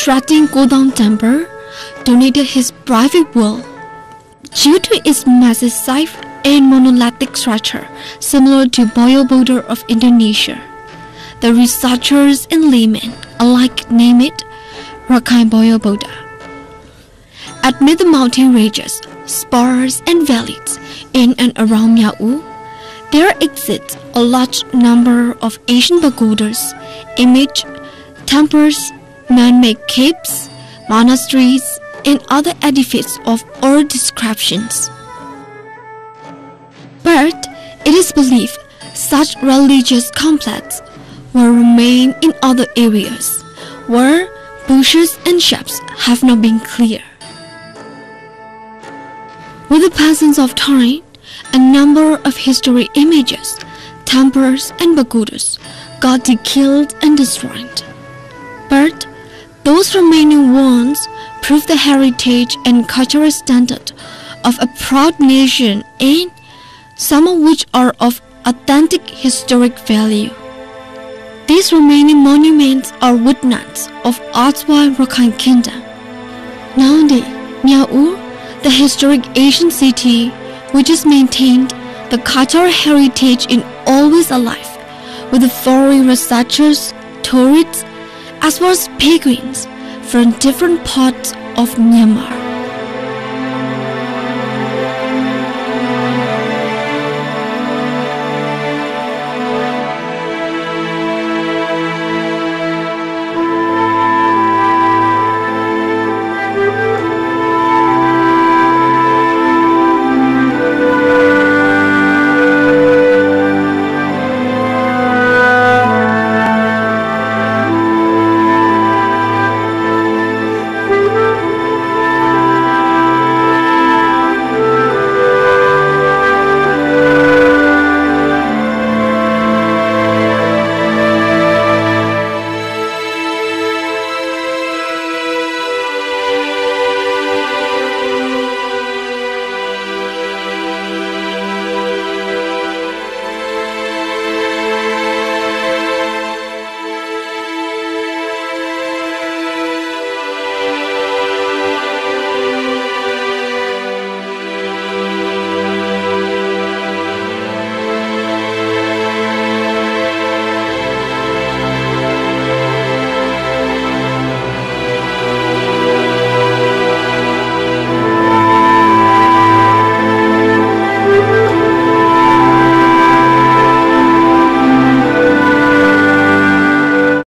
constructing Kothaung Temple, donated his private will. Due to its massive size and monolithic structure, similar to Borobudur of Indonesia, the researchers and laymen alike name it Rakhine Borobudur. Amid the mountain ranges, spars, and valleys in and around Mrauk U, there exists a large number of ancient pagodas, image temples, man-made caves, monasteries, and other edifices of all descriptions. But it is believed such religious complexes will remain in other areas where bushes and shrubs have not been cleared. With the passage of time, a number of historic images, temples, and pagodas got killed and destroyed. But those remaining ones prove the heritage and cultural standard of a proud nation and some of which are of authentic historic value. These remaining monuments are witnesses of erstwhile Rakhine Kingdom. Nowadays, Mrauk U, the historic Asian city which has maintained the cultural heritage in always alive, with the foreign researchers, tourists, as well as pilgrims from different parts of Myanmar.